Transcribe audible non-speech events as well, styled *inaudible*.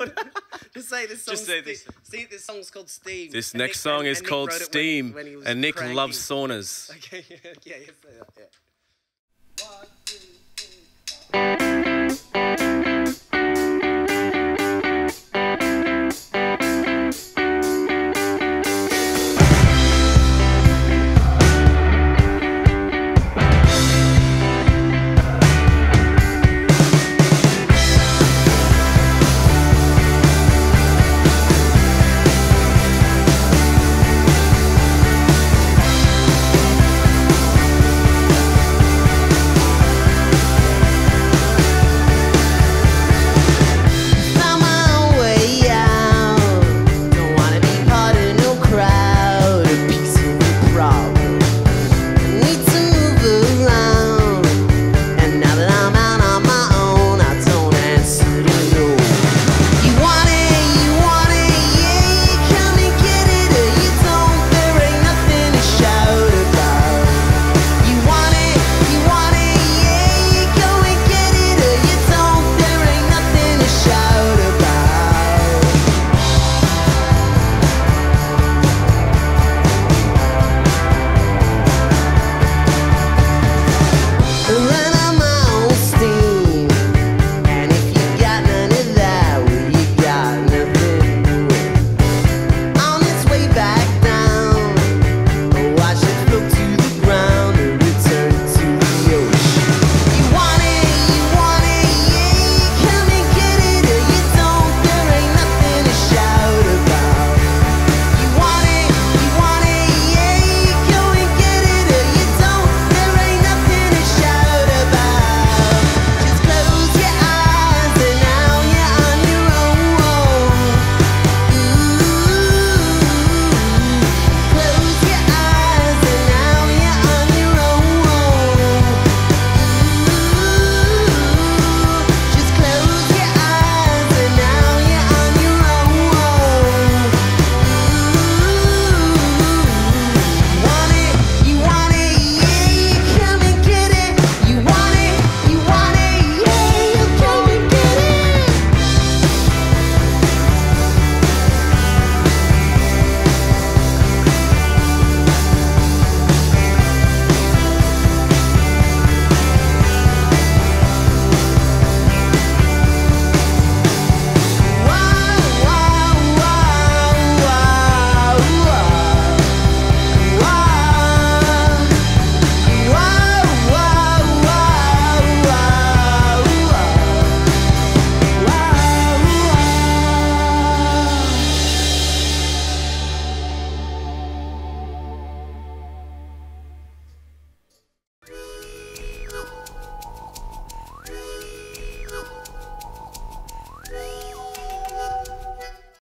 *laughs* Just say this song. Just say this. See, this song's called Steam. This And next Nick- song and- is and called Steam, when- when and Nick cranky. loves saunas. *laughs* Okay, yeah, yeah, yeah, yeah.